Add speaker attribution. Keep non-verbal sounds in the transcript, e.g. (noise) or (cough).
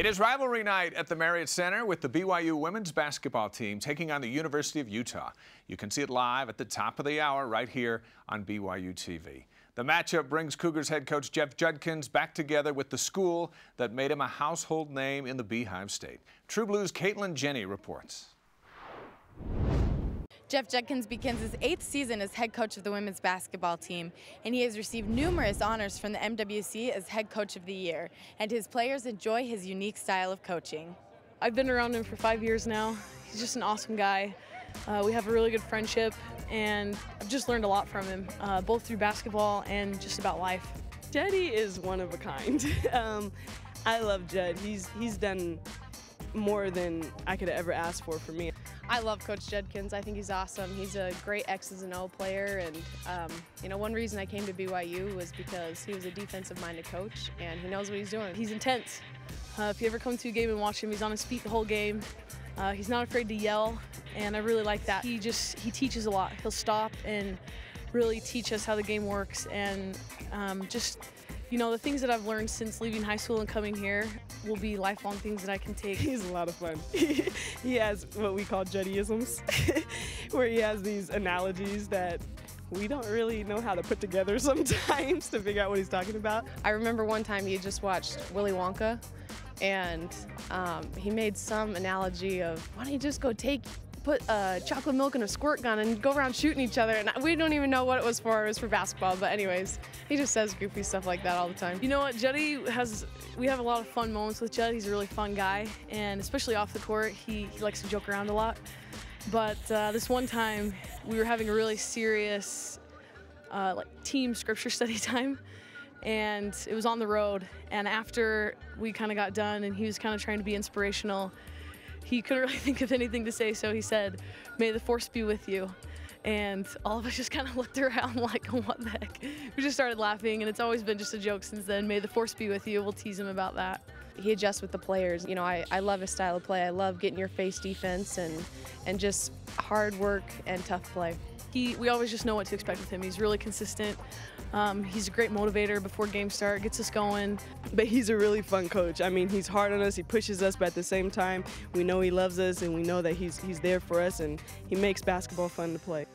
Speaker 1: It is rivalry night at the Marriott Center with the BYU women's basketball team taking on the University of Utah. You can see it live at the top of the hour right here on BYU TV. The matchup brings Cougars head coach Jeff Judkins back together with the school that made him a household name in the Beehive State. True Blues Caitlin Jenne reports.
Speaker 2: Jeff Judkins begins his eighth season as head coach of the women's basketball team, and he has received numerous honors from the MWC as head coach of the year, and his players enjoy his unique style of coaching.
Speaker 3: I've been around him for five years now. He's just an awesome guy. Uh, we have a really good friendship, and I've just learned a lot from him, uh, both through basketball and just about life.
Speaker 4: Juddy is one of a kind. (laughs) um, I love Jed. He's he's done more than I could ever ask for for me.
Speaker 5: I love Coach Judkins. I think he's awesome. He's a great X's and O player, and um, you know, one reason I came to BYU was because he was a defensive-minded coach, and he knows what he's doing.
Speaker 3: He's intense. Uh, if you ever come to a game and watch him, he's on his feet the whole game. Uh, he's not afraid to yell, and I really like that. He just he teaches a lot. He'll stop and really teach us how the game works, and um, just you know, the things that I've learned since leaving high school and coming here will be lifelong things that I can take.
Speaker 4: He's a lot of fun. (laughs) he has what we call Juddyisms, (laughs) where he has these analogies that we don't really know how to put together (laughs) sometimes to figure out what he's talking about.
Speaker 5: I remember one time you just watched Willy Wonka and um, he made some analogy of why don't you just go take put uh, chocolate milk in a squirt gun and go around shooting each other. And we don't even know what it was for. It was for basketball. But anyways, he just says goofy stuff like that all the time.
Speaker 3: You know what? Juddy has, we have a lot of fun moments with Judd. He's a really fun guy. And especially off the court, he, he likes to joke around a lot. But uh, this one time, we were having a really serious uh, like team scripture (laughs) study time and it was on the road and after we kind of got done and he was kind of trying to be inspirational he couldn't really (laughs) think of anything to say, so he said, May the force be with you. And all of us just kind of looked around (laughs) like, what the heck? We just started laughing, and it's always been just a joke since then. May the force be with you. We'll tease him about that.
Speaker 5: He adjusts with the players. You know, I, I love his style of play. I love getting your face defense and, and just hard work and tough play.
Speaker 3: He, we always just know what to expect with him. He's really consistent. Um, he's a great motivator before games start, gets us going.
Speaker 4: But he's a really fun coach. I mean, he's hard on us, he pushes us, but at the same time, we know he loves us and we know that he's, he's there for us and he makes basketball fun to play.